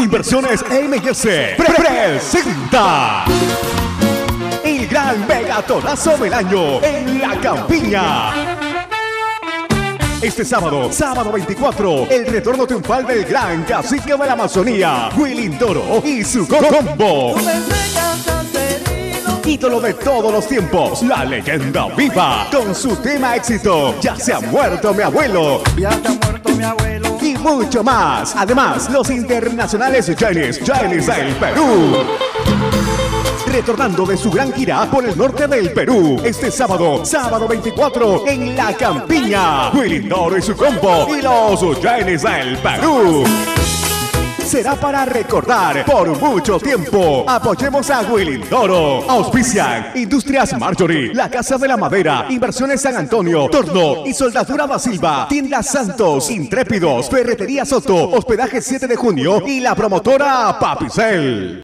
Inversiones MGS presenta el gran megatonazo del año en la campiña. Este sábado, sábado 24, el retorno triunfal del gran cacique de la Amazonía, Willy Toro y su combo. Ídolo de todos los tiempos, la leyenda viva, con su tema éxito, Ya se ha muerto mi abuelo. Ya se ha muerto mi abuelo. Y mucho más. Además, los internacionales Janis, Janis del Perú. Retornando de su gran gira por el norte del Perú, este sábado, sábado 24, en La Campiña, Willy Toro y su combo y los Janis del Perú será para recordar por mucho tiempo. Apoyemos a Willy Toro. Auspician Industrias Marjorie, La Casa de la Madera, Inversiones San Antonio, Torno y Soldadura da Silva, Tiendas Santos, Intrépidos, Ferretería Soto, Hospedaje 7 de junio y la promotora Papicel.